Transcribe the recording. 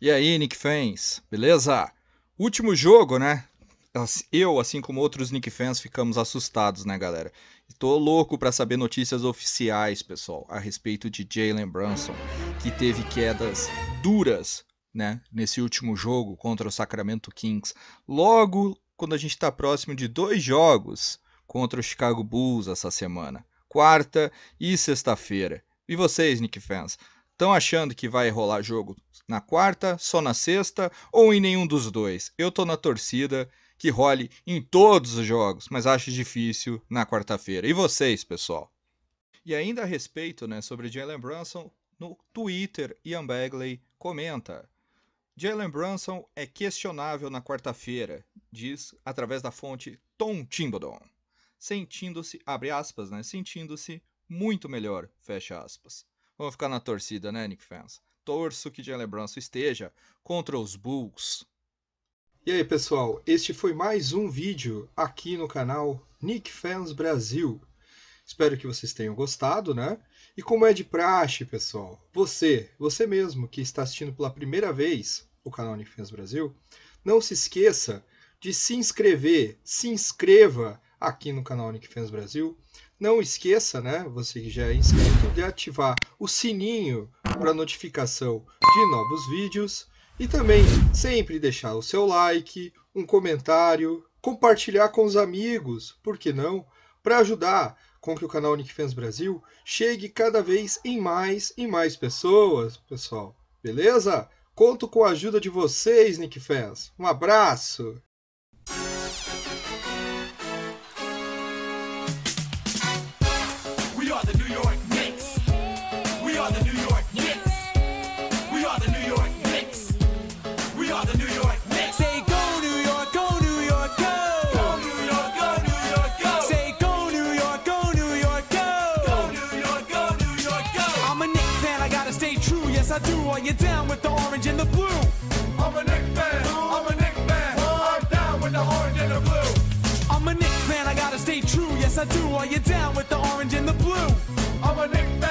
E aí, Nick fans, beleza? Último jogo, né? Eu, assim como outros Nick fans, ficamos assustados, né, galera? Tô louco para saber notícias oficiais, pessoal, a respeito de Jalen Brunson, que teve quedas duras, né, nesse último jogo contra o Sacramento Kings. Logo quando a gente está próximo de dois jogos contra o Chicago Bulls essa semana, quarta e sexta-feira. E vocês, Nick fans, estão achando que vai rolar jogo na quarta, só na sexta ou em nenhum dos dois? Eu tô na torcida que role em todos os jogos, mas acho difícil na quarta-feira. E vocês, pessoal? E ainda a respeito, né, sobre Jalen Brunson, no Twitter, Ian Bagley comenta: Jalen Brunson é questionável na quarta-feira, diz através da fonte Tom Timbledon, sentindo-se, abre aspas, né, sentindo-se muito melhor, fecha aspas. Vamos ficar na torcida, né, Nick fans? Torço que Jalen Brunson esteja contra os Bulls. E aí, pessoal, este foi mais um vídeo aqui no canal Nick Fans Brasil. Espero que vocês tenham gostado, né? E como é de praxe, pessoal, você, você mesmo que está assistindo pela primeira vez o canal Nick Fans Brasil, não se esqueça de se inscrever, se inscreva aqui no canal Nick Fans Brasil não esqueça, né, você que já é inscrito, de ativar o sininho para notificação de novos vídeos e também sempre deixar o seu like, um comentário, compartilhar com os amigos, por que não, para ajudar com que o canal Nickfans Brasil chegue cada vez em mais e mais pessoas, pessoal. Beleza? Conto com a ajuda de vocês, Nickfans. Um abraço! I do. Are you down with the orange and the blue? I'm a Knick fan. I'm a Knick fan. I'm down with the orange and the blue. I'm a Knick fan. I gotta stay true. Yes, I do. Are you down with the orange and the blue? I'm a Knick fan.